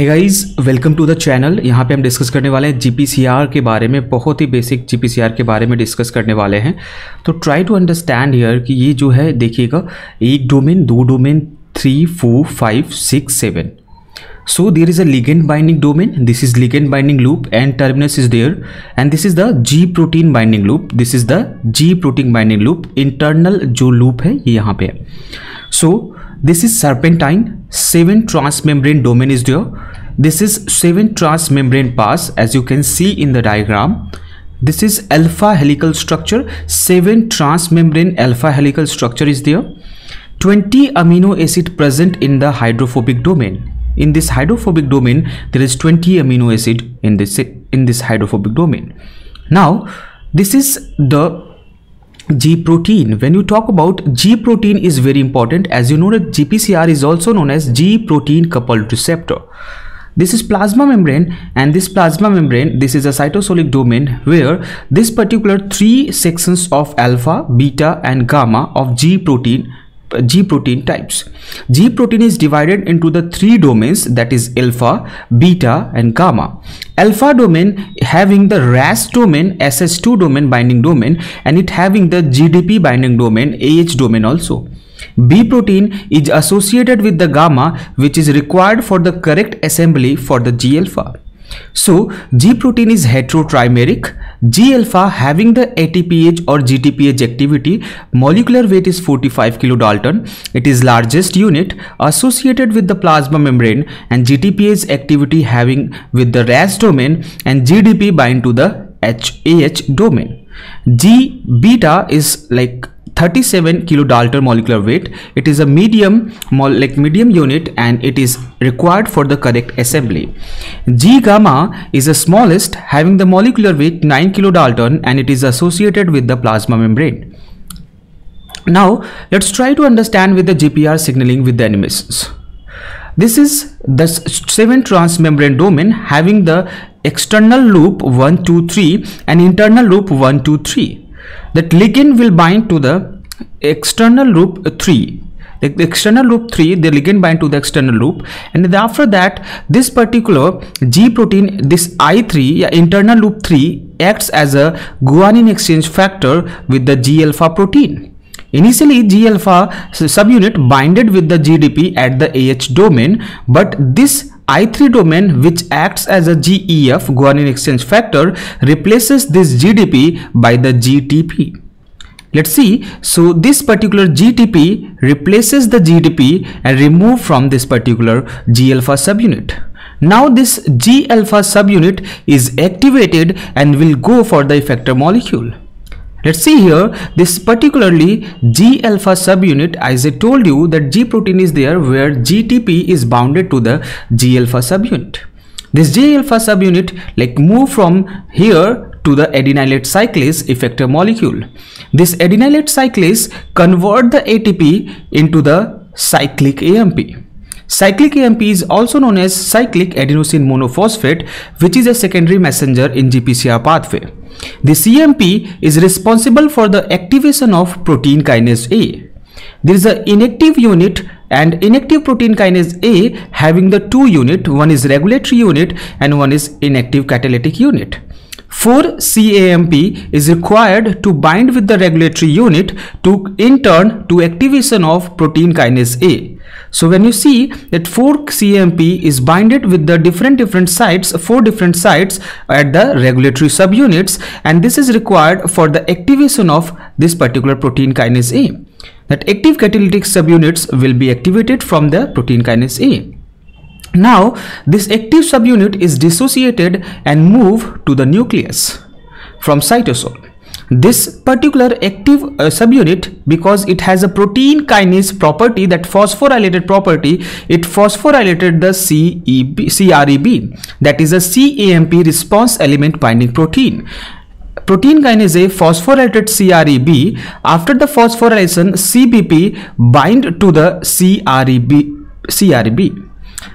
Hey guys welcome to the channel यहाँ पे हम डिस्कस करने वाले हैं जीपीसीआर के बारे में, बहुत ही बेसिक जीपीसीआर के बारे में डिस्कस करने वाले हैं। तो ट्राई टू अंडरस्टैंड हियर कि ये जो है, देखिएगा, एक डोमेन दो domain three four five six seven so there is a ligand binding domain this is ligand binding loop N terminus is there and this is the G protein binding loop this is the G protein binding loop internal जो loop है, ये यहाँ पे है। So this is serpentine seven transmembrane domain is there this is seven transmembrane pass as you can see in the diagram. This is alpha helical structure. Seven transmembrane alpha helical structure is there. 20 amino acid present in the hydrophobic domain. In this hydrophobic domain there is 20 amino acid in this in this hydrophobic domain. Now this is the G protein. When you talk about G protein is very important. As you know that GPCR is also known as G protein coupled receptor. This is plasma membrane and this plasma membrane this is a cytosolic domain where this particular three sections of alpha, beta and gamma of G protein G protein types. G protein is divided into the three domains that is alpha, beta and gamma. Alpha domain having the RAS domain, SS2 domain binding domain and it having the GDP binding domain, AH domain also. B protein is associated with the gamma which is required for the correct assembly for the G alpha. So G protein is heterotrimeric. G alpha having the ATPase or GTPase activity, molecular weight is 45 kilodalton. It is largest unit associated with the plasma membrane and GTPase activity having with the RAS domain and GDP bind to the HAH domain. G beta is like 37 kilodalton molecular weight. It is a medium like medium unit and it is required for the correct assembly. G gamma is the smallest having the molecular weight 9 kilodalton and it is associated with the plasma membrane. Now let's try to understand with the gpcr signaling with the animations this is the 7 transmembrane domain having the external loop 1 2 3 and internal loop 1 2 3 that ligand will bind to the external loop 3 the external loop 3 the ligand bind to the external loop. And after that this particular g protein this i3 yeah, internal loop 3 acts as a guanine exchange factor with the g alpha protein. Initially, G alpha subunit binded with the GDP at the AH domain, but this I3 domain which acts as a GEF guanine exchange factor replaces this GDP by the GTP. Let's see. So this particular GTP replaces the GDP and remove from this particular G alpha subunit. Now this G alpha subunit is activated and will go for the effector molecule. Let's see here this particularly G alpha subunit as I told you that G protein is there where GTP is bounded to the G alpha subunit. This G alpha subunit like move from here to the adenylate cyclase effector molecule. This adenylate cyclase convert the ATP into the cyclic AMP. Cyclic AMP is also known as cyclic adenosine monophosphate which is a secondary messenger in GPCR pathway. The cAMP is responsible for the activation of protein kinase A. There is an inactive unit and inactive protein kinase A having the two unit, one is regulatory unit and one is inactive catalytic unit. 4-CAMP is required to bind with the regulatory unit to in turn to activation of protein kinase A. So when you see that 4-CAMP is binded with the different different sites, four different sites at the regulatory subunits and this is required for the activation of this particular protein kinase A. That active catalytic subunits will be activated from the protein kinase A. Now, this active subunit is dissociated and move to the nucleus from cytosol. This particular active uh, subunit because it has a protein kinase property that phosphorylated property it phosphorylated the CEB, CREB that is a CAMP response element binding protein protein kinase A phosphorylated CREB after the phosphorylation CBP bind to the CREB CREB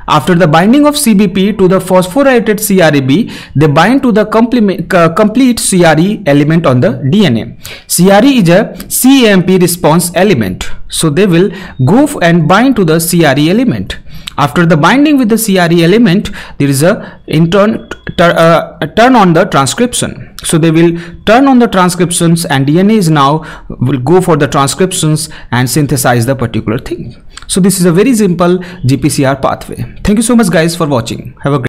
after the binding of CBP to the phosphorylated CREB, they bind to the complete CRE element on the DNA. CRE is a CAMP response element. So they will go and bind to the CRE element. After the binding with the CRE element, there is a intern uh, turn on the transcription. So they will turn on the transcriptions and DNA is now will go for the transcriptions and synthesize the particular thing. So this is a very simple GPCR pathway. Thank you so much guys for watching. Have a great